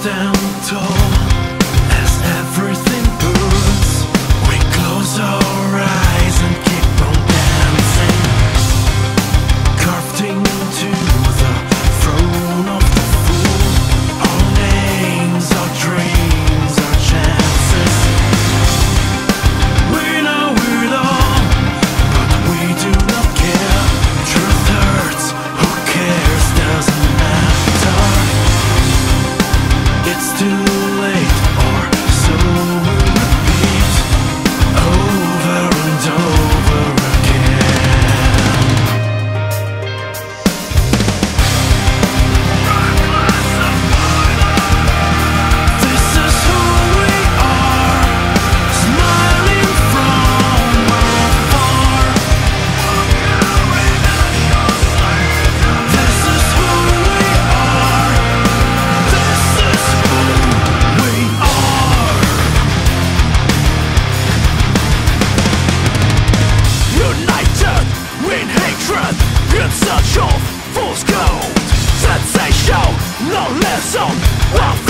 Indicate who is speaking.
Speaker 1: stand tall. ransom of